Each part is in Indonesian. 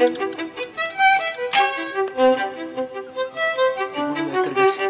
Terima kasih.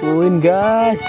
Poin guys.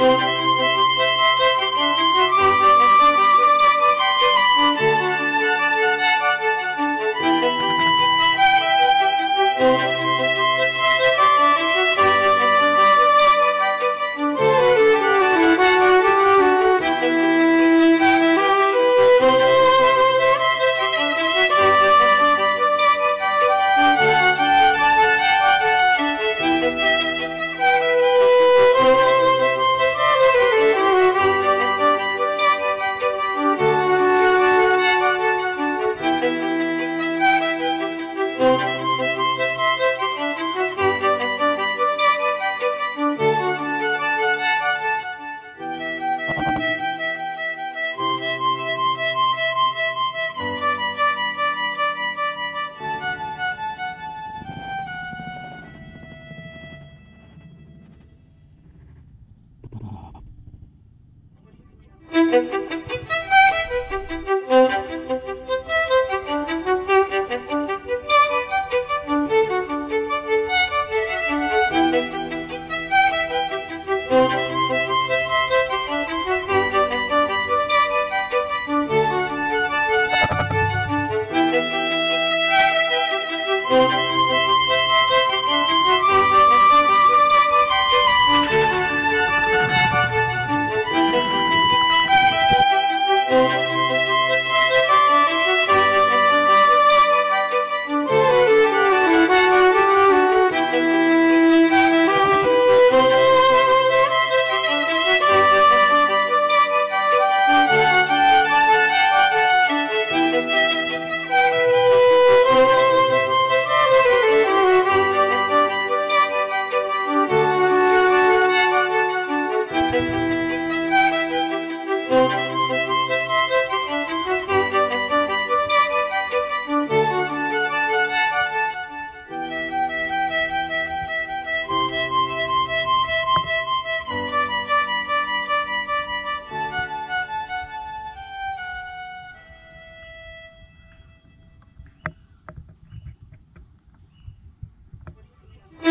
Música Thank you.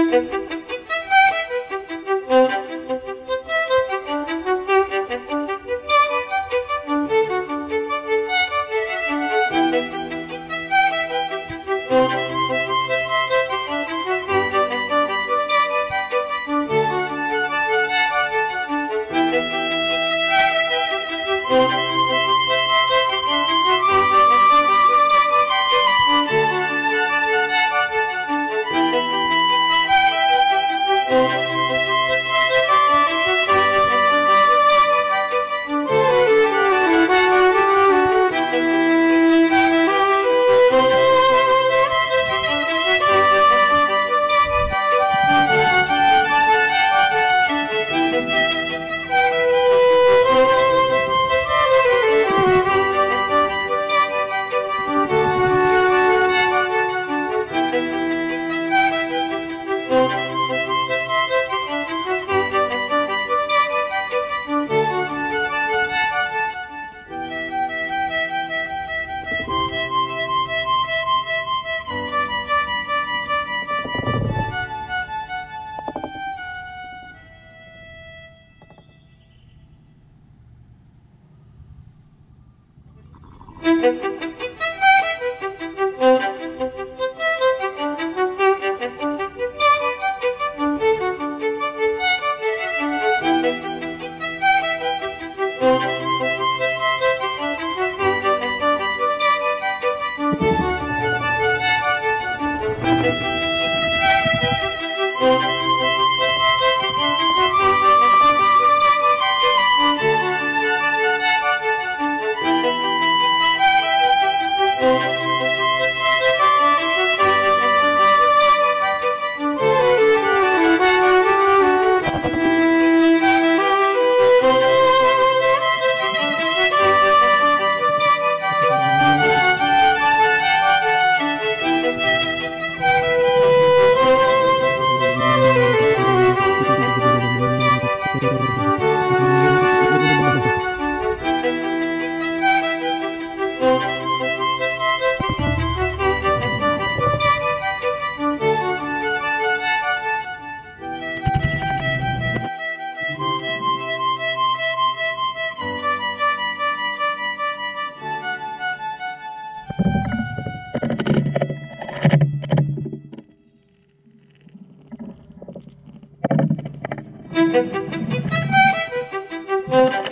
thank you Thank you.